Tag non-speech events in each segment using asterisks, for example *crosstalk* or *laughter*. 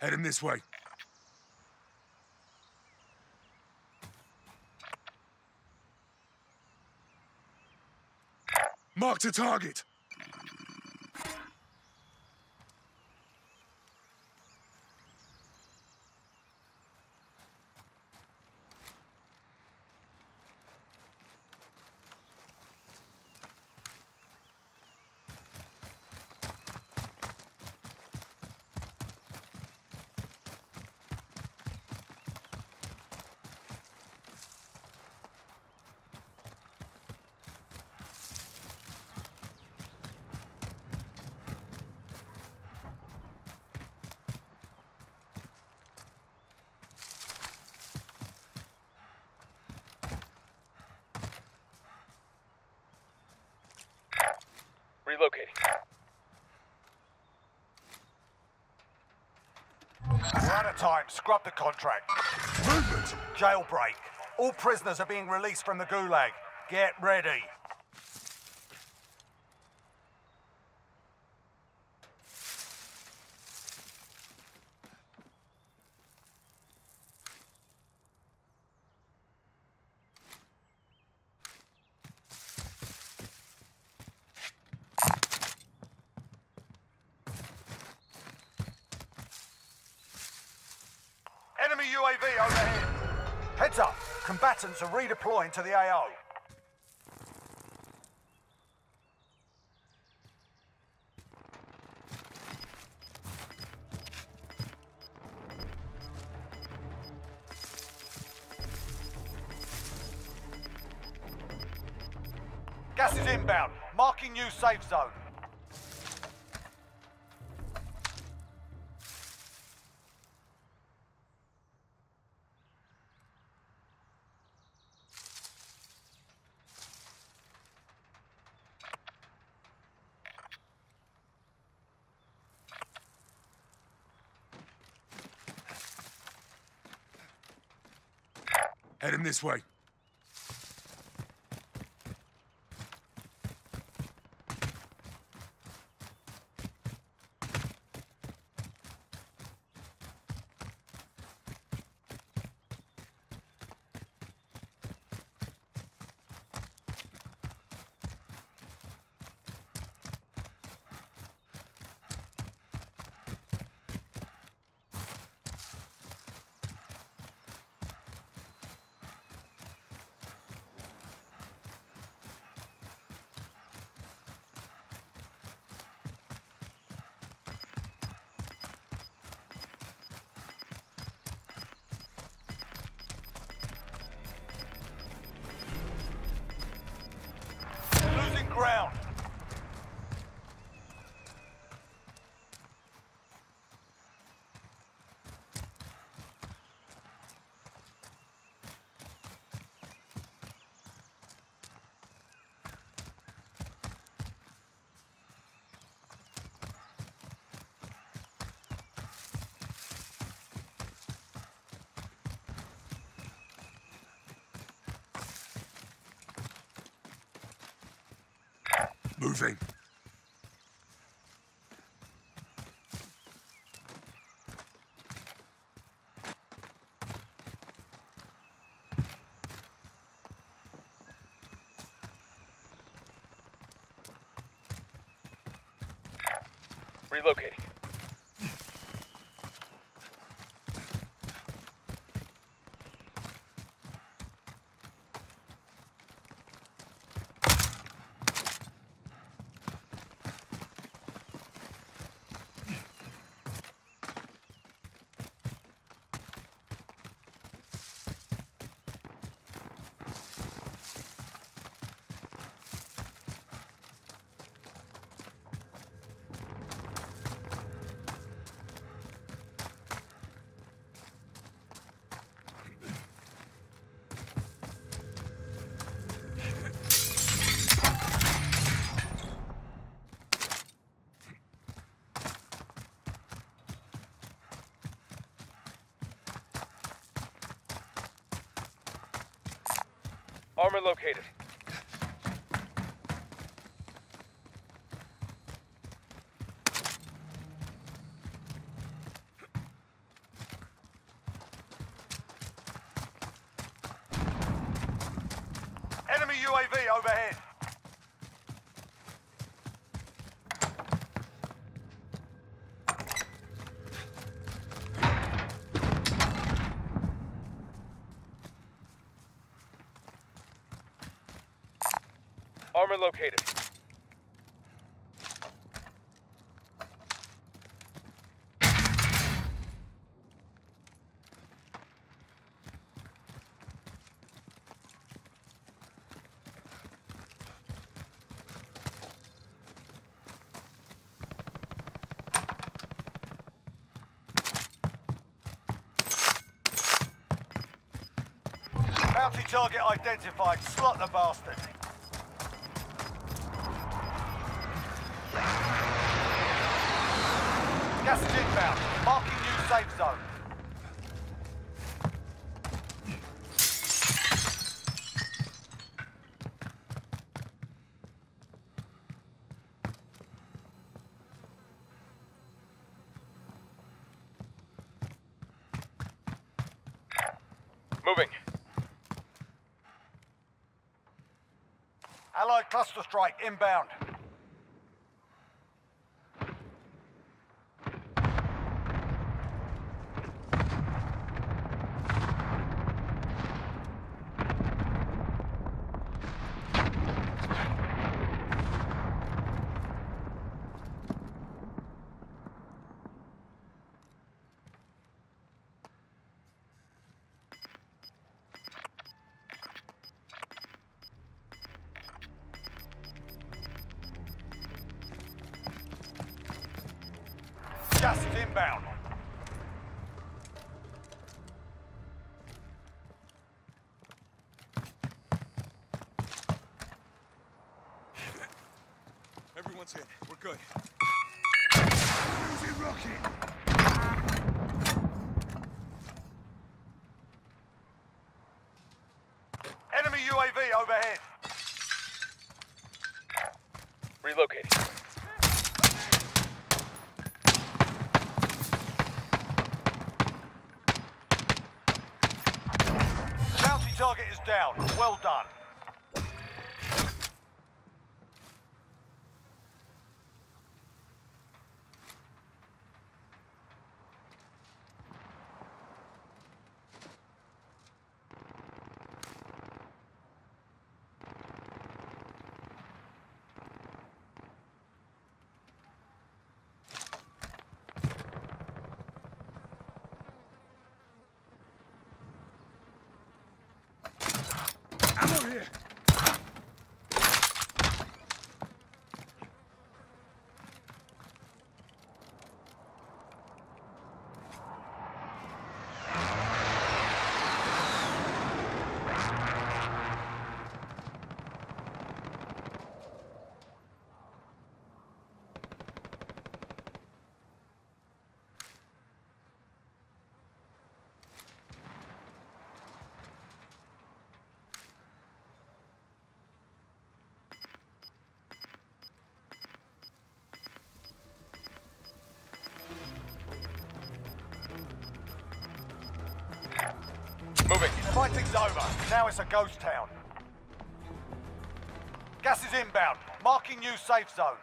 Heading this way. Marked a target. Relocating. We're out of time. Scrub the contract. Movement! Jailbreak. All prisoners are being released from the Gulag. Get ready. Enemy UAV overhead. Heads up. Combatants are redeploying to the AO. Gas is inbound. Marking new safe zone. Heading this way. Losing ground. Moving. Relocating. Armor located. UAV overhead. Armor located. Bounty target identified. Slot the bastard. Gas is inbound. Marking new safe zone. Moving. Allied cluster strike inbound. Gas inbound. Everyone's in. We're good. Using rocket. Enemy UAV overhead. Relocating. Bounty target is down. Well done. Here. Fighting's over. Now it's a ghost town. Gas is inbound. Marking new safe zone.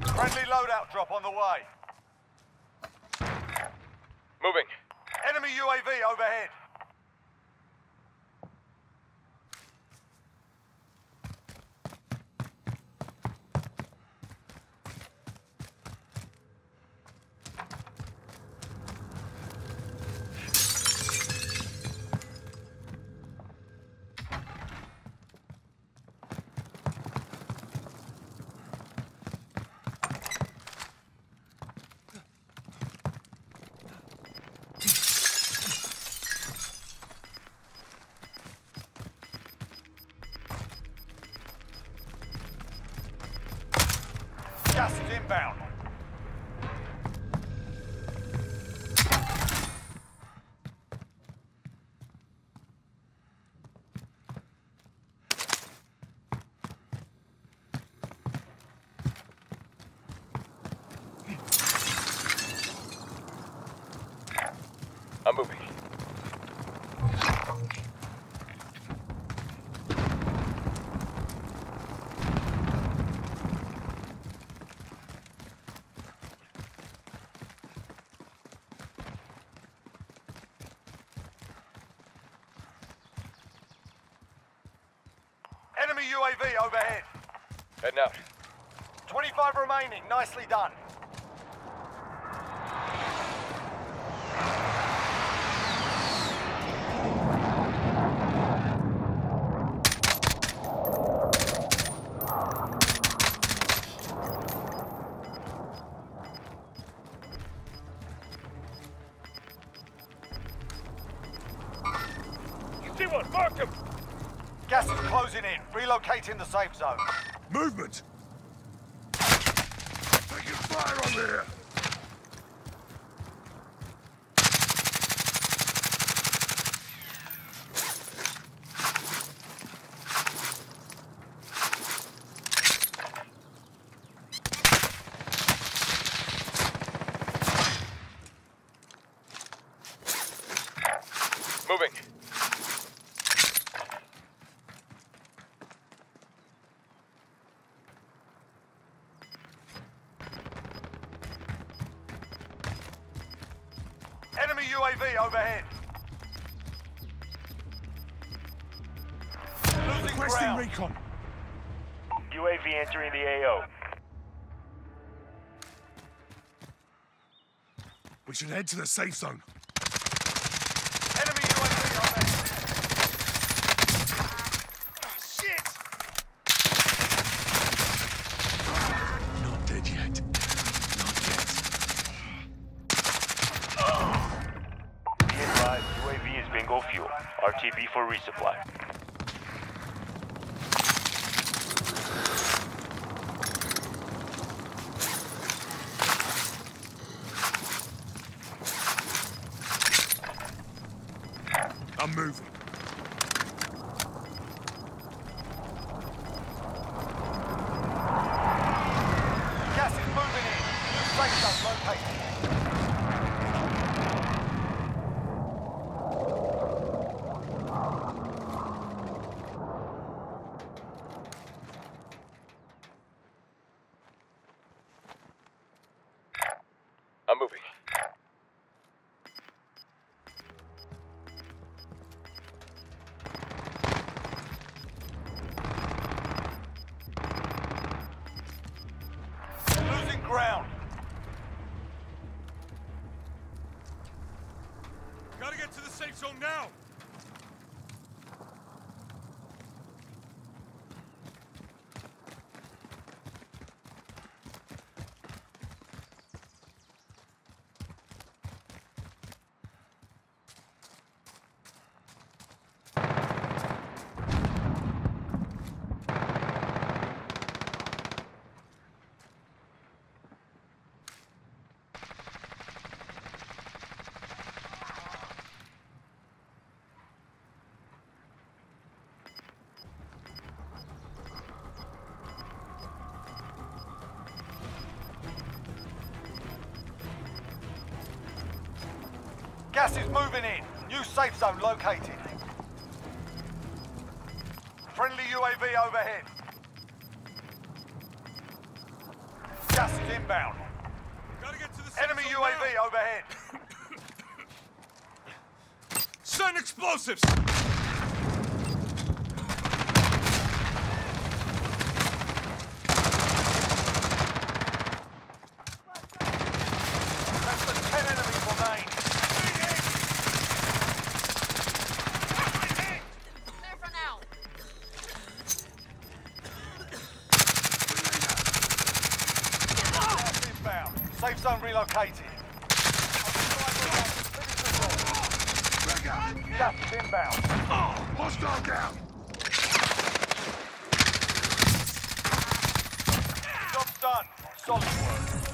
Friendly loadout drop on the way. Moving. Enemy UAV overhead. Inbound. Enemy UAV overhead. Heading out. 25 remaining. Nicely done. You see one? Mark him! Gas is closing in. Relocating the safe zone. Movement! Taking fire on there! Moving. Enemy UAV overhead. Losing Requesting ground. recon. UAV entering the AO. We should head to the safe zone. Bingo fuel. RTB for resupply. Get to the safe zone now! Gas is moving in. New safe zone located. Friendly UAV overhead. Gas is inbound. Gotta get to the Enemy UAV now. overhead. *coughs* Send explosives! Less than 10 enemies remain. Clear for now. Gas inbound. Safe zone relocated. Gas is inbound. Hostile down! Job's done. Solid work.